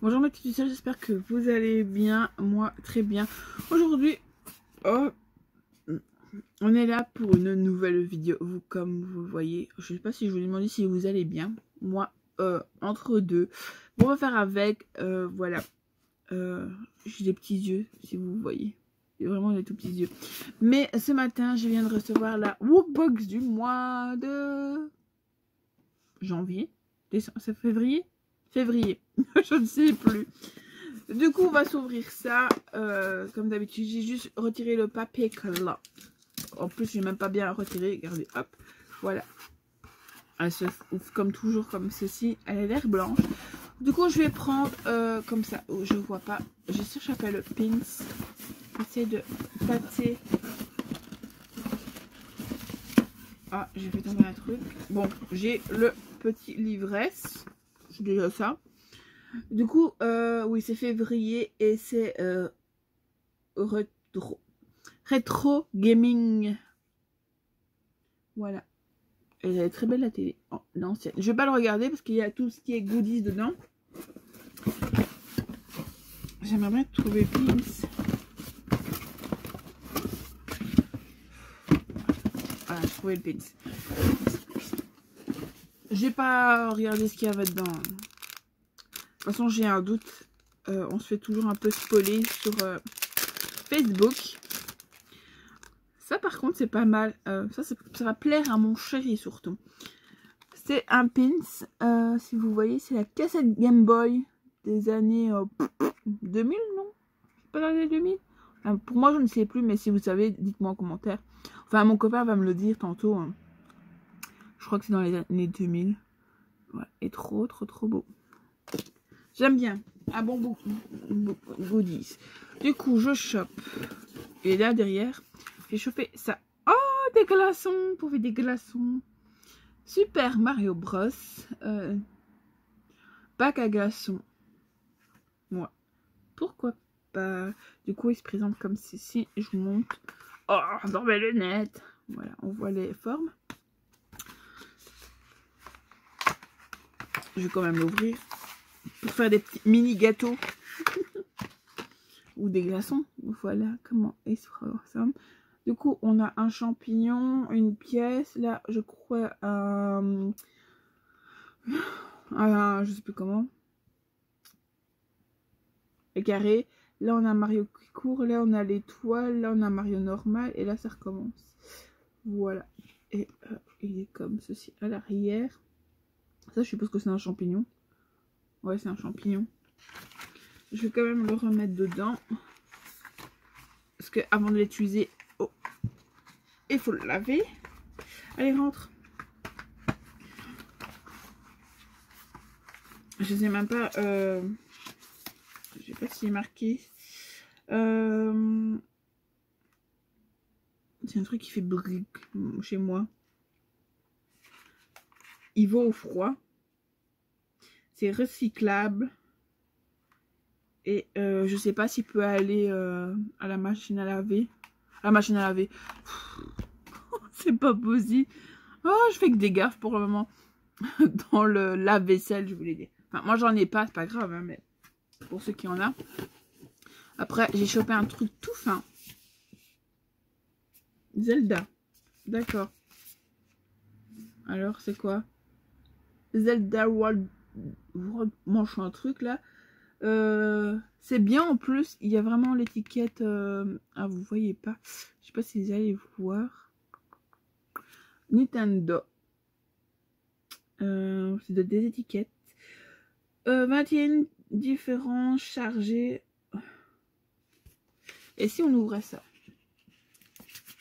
Bonjour mes petits j'espère que vous allez bien, moi très bien. Aujourd'hui, oh, on est là pour une nouvelle vidéo. Vous, comme vous voyez, je sais pas si je vous demande si vous allez bien. Moi, euh, entre deux. on va faire avec, euh, voilà. Euh, j'ai des petits yeux, si vous voyez. J'ai vraiment des tout petits yeux. Mais ce matin, je viens de recevoir la Wookbox du mois de janvier. C'est février? Février. je ne sais plus. Du coup, on va s'ouvrir ça. Euh, comme d'habitude, j'ai juste retiré le papier là. En plus, j'ai même pas bien retiré. Regardez, hop. Voilà. Elle se ouvre comme toujours comme ceci. Elle a l'air blanche. Du coup, je vais prendre euh, comme ça. Oh, je vois pas. Je sais j'appelle le pins. Essayer de tâter. Ah, j'ai fait tomber un truc. Bon, j'ai le petit déjà ça. Du coup, euh, oui, c'est février et c'est euh, rétro, rétro gaming. Voilà. Elle est très belle la télé. Oh, l'ancienne. Je vais pas le regarder parce qu'il y a tout ce qui est goodies dedans. J'aimerais bien trouver Pins. Voilà, j'ai trouvé le Pins. J'ai pas regardé ce qu'il y avait dedans. De toute façon, j'ai un doute. Euh, on se fait toujours un peu spoiler sur euh, Facebook. Ça, par contre, c'est pas mal. Euh, ça, ça, va plaire à mon chéri, surtout. C'est un pins. si vous voyez, c'est la cassette Game Boy des années 2000, non? Pas dans les 2000 Pour moi, je ne sais plus, mais si vous savez, dites-moi en commentaire. Enfin, mon copain va me le dire tantôt. Hein. Je crois que c'est dans les années 2000. Voilà. Et trop, trop, trop beau. J'aime bien. Un bon beaucoup goodies. Du coup, je chope. Et là, derrière, j'ai chopé ça. Oh, des glaçons pour faire des glaçons. Super Mario Bros. Euh, bac à glaçons. Moi. Pourquoi pas? Du coup, il se présente comme ceci. Je vous montre. Oh, dans mes lunettes. Voilà, on voit les formes. Je vais quand même l'ouvrir. Pour faire des petits mini gâteaux. Ou des glaçons. Voilà comment se ressemble. Du coup, on a un champignon, une pièce. Là, je crois, euh, euh, je sais plus comment. Les carrés. Là, on a Mario qui court. Là, on a l'étoile. Là, on a Mario normal. Et là, ça recommence. Voilà. Et euh, il est comme ceci à l'arrière. Je suppose que c'est un champignon. Ouais, c'est un champignon. Je vais quand même le remettre dedans. Parce que avant de l'utiliser, oh, il faut le laver. Allez, rentre. Je sais même pas. Euh, je sais pas s'il est marqué. Euh, c'est un truc qui fait bruit chez moi il va au froid. C'est recyclable. Et euh, je sais pas s'il peut aller euh, à la machine à laver. la machine à laver. C'est pas possible. Oh, je fais que des gaffes pour le moment. Dans le lave-vaisselle, je voulais dire. Enfin, moi, j'en ai pas, c'est pas grave, hein, mais pour ceux qui en ont. Après, j'ai chopé un truc tout fin. Zelda. D'accord. Alors, c'est quoi? Zelda World, World un truc là. Euh, c'est bien en plus, il y a vraiment l'étiquette. Euh, ah, vous voyez pas. Je sais pas si vous allez voir. Nintendo. Euh, c'est de des étiquettes. 21 différents chargés. Et si on ouvrait ça?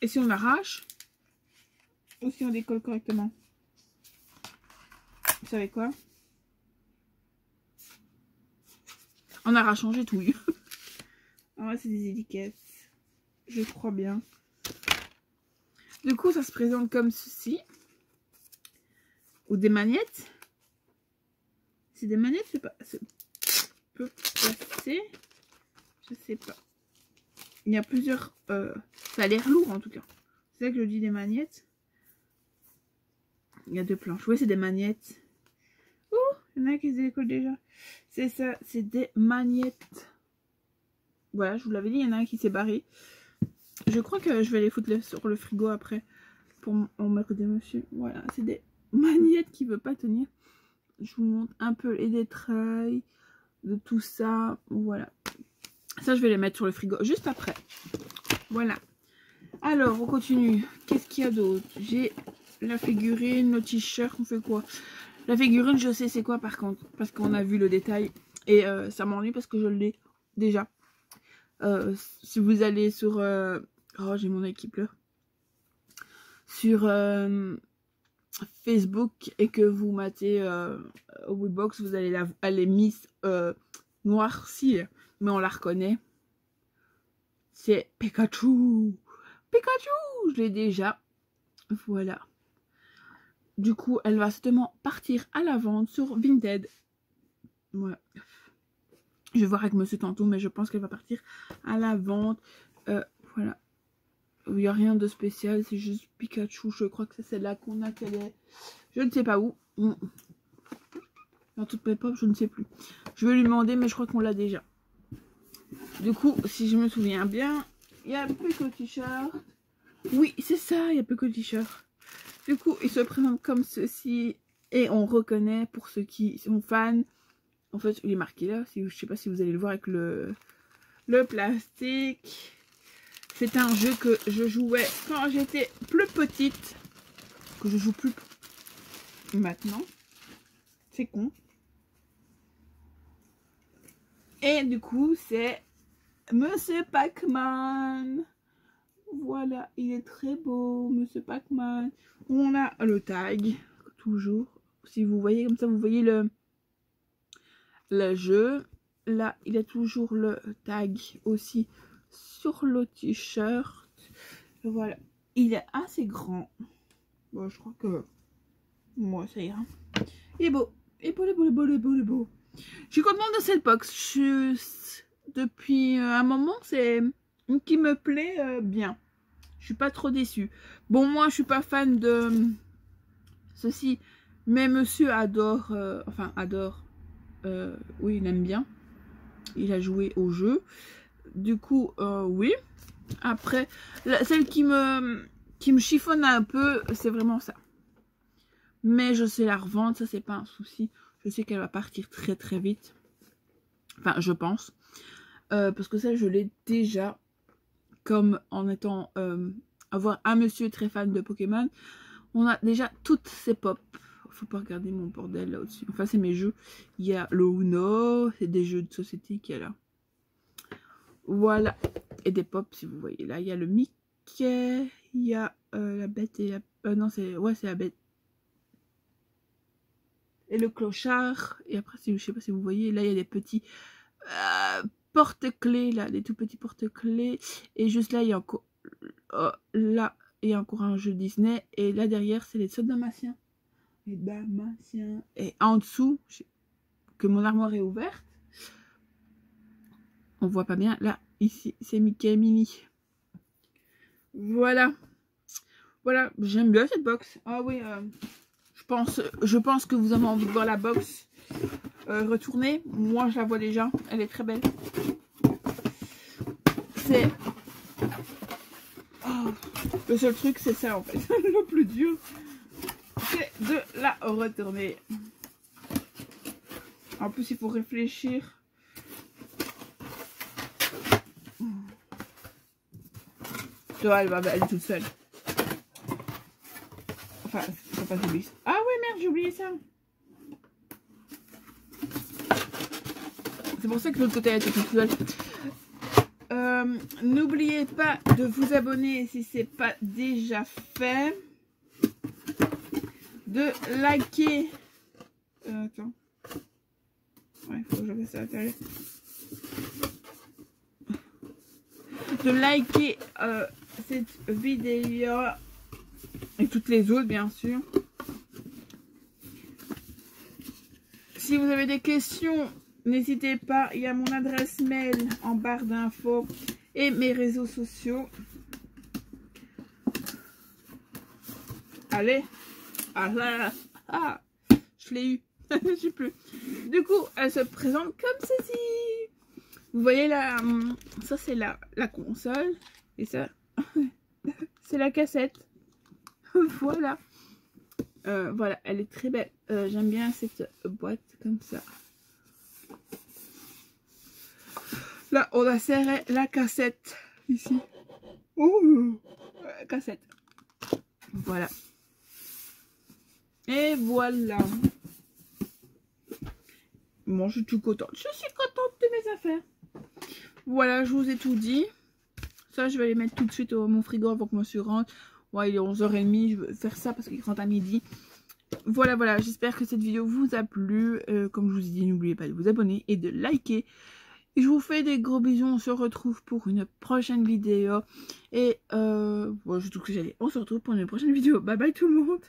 Et si on arrache? Ou si on décolle correctement? Vous savez quoi? On aura changé tout. ah c'est des étiquettes. Je crois bien. Du coup, ça se présente comme ceci. Ou des magnettes. C'est des magnettes, c'est pas... peut passer. Je sais pas. Il y a plusieurs... Euh, ça a l'air lourd en tout cas. C'est ça que je dis des magnettes. Il y a deux planches. Oui, c'est des magnettes Il y en a qui se décollent déjà. C'est ça, c'est des magnettes. Voilà, je vous l'avais dit, il y en a un qui s'est barré. Je crois que je vais les foutre sur le frigo après pour en mettre des monsieur. Voilà, c'est des magnettes qui ne veulent pas tenir. Je vous montre un peu les détails de tout ça. Voilà. Ça, je vais les mettre sur le frigo juste après. Voilà. Alors, on continue. Qu'est-ce qu'il y a d'autre? J'ai la figurine, le t-shirt, on fait quoi? La figurine, je sais c'est quoi par contre. Parce qu'on a vu le détail. Et euh, ça m'ennuie parce que je l'ai déjà. Euh, si vous allez sur... Euh, oh, j'ai mon équipe là. Sur Facebook et que vous matez au Woodbox, vous allez la, elle est noircie. Mais on la reconnaît. C'est Pikachu Pikachu Je l'ai déjà. Voilà. Du coup, elle va certainement partir à la vente sur Vinted. Voilà. Je vais voir avec monsieur tantôt, mais je pense qu'elle va partir à la vente. Euh, voilà. Il n'y a rien de spécial, c'est juste Pikachu. Je crois que c'est celle-là qu'on a qu'elle est. Je ne sais pas où. Mm. Dans toutes mes pop, je ne sais plus. Je vais lui demander, mais je crois qu'on l'a déjà. Du coup, si je me souviens bien, il y a peu que t-shirt. Oui, c'est ça, il y a peu que t-shirt. Du coup, il se présente comme ceci. Et on reconnaît, pour ceux qui sont fans, en fait, il est marqué là. Si, je sais pas si vous allez le voir avec le, le plastique. C'est un jeu que je jouais quand j'étais plus petite. Que je joue plus maintenant. C'est con. Et du coup, c'est Monsieur Pac-Man. Il est très beau, Monsieur Pac-Man. On a le tag, toujours. Si vous voyez comme ça, vous voyez le, le jeu. Là, il a toujours le tag aussi sur le t-shirt. Voilà, il est assez grand. Bon, je crois que moi, ça ira. Il est beau. Il est beau, il est beau, il est beau, il est beau, il beau. Je suis contente de cette box. Je depuis euh, un moment, c'est qui me plaît euh, bien. Je suis pas trop déçue. Bon, moi, je suis pas fan de euh, ceci, mais monsieur adore, enfin, adore, oui, il aime bien. Il a joué au jeu. Du coup, oui. Après, celle qui me, qui me chiffonne un peu, c'est vraiment ça. Mais je sais la revendre, ça, c'est pas un souci. Je sais qu'elle va partir très, très vite. Enfin, je pense. Euh, parce que ça, je l'ai déjà. Comme en étant... Euh, avoir un monsieur très fan de Pokémon. On a déjà toutes ces pop. Faut pas regarder mon bordel là au-dessus. Enfin, c'est mes jeux. Il y a le Uno. C'est des jeux de société qui est là. Voilà. Et des pop, si vous voyez. Là, il y a le Mickey. Il y a euh, la bête et la... non, c'est... Ouais, c'est la bête. Et le clochard. Et après, si, je sais pas si vous voyez, là, il y a des petits porte-clés, là, des tout petits porte-clés. Et juste là, il y a encore... Oh, là, il y a encore un jeu Disney. Et là, derrière, c'est les soldats damasiens. Les. Et en dessous, que mon armoire est ouverte. On voit pas bien. Là, ici, c'est Mickey et. Voilà. Voilà, j'aime bien cette box. Ah oui, euh, je, pense, je pense que vous avez envie de voir la box euh, retourner. Moi, je la vois déjà. Elle est très belle. C'est... Oh, le seul truc, c'est ça, en fait. le plus dur, c'est de la retourner. En plus, il faut réfléchir. Tu vois, elle va aller toute seule. Enfin, faut pas. Ah ouais, merde, j'ai oublié ça. C'est pour ça que l'autre côté a été tout seul. N'oubliez pas de vous abonner si ce n'est pas déjà fait. De liker. Euh, attends. Ouais, faut que je fasse ça à l'intérieur. De liker euh, cette vidéo et toutes les autres, bien sûr. Si vous avez des questions, N'hésitez pas, il y a mon adresse mail en barre d'infos et mes réseaux sociaux. Allez, ah, ah, je l'ai eu. Je sais plus. Du coup, elle se présente comme ceci. Vous voyez là, hum, ça c'est la, console. Et ça, c'est la cassette. voilà. Euh, voilà, elle est très belle. Euh, j'aime bien cette boîte comme ça. Là, on a serré la cassette ici. Oh, cassette. Voilà. Et voilà. Bon, je suis tout contente. Je suis contente de mes affaires. Voilà, je vous ai tout dit. Ça, je vais les mettre tout de suite au mon frigo avant que monsieur rentre. Ouais, il est 11h30. Je vais faire ça parce qu'il rentre à midi. Voilà, voilà. J'espère que cette vidéo vous a plu. Euh, comme je vous ai dit, n'oubliez pas de vous abonner et de liker. Je vous fais des gros bisous. On se retrouve pour une prochaine vidéo. Et euh, je trouve que j'allais. On se retrouve pour une prochaine vidéo. Bye bye tout le monde.